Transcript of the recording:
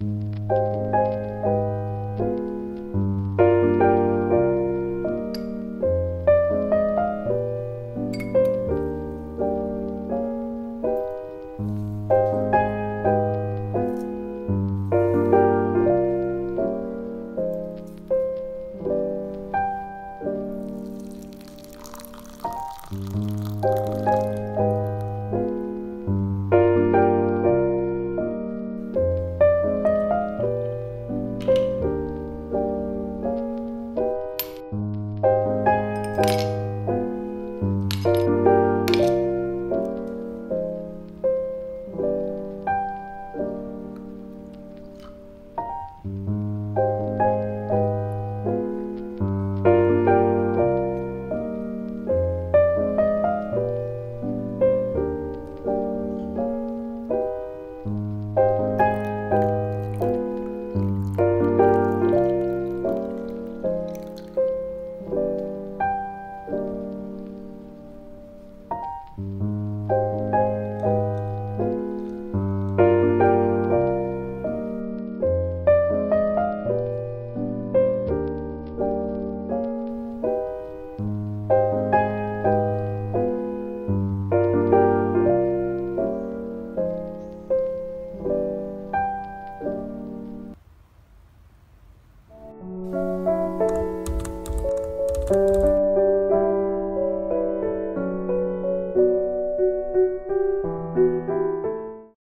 Música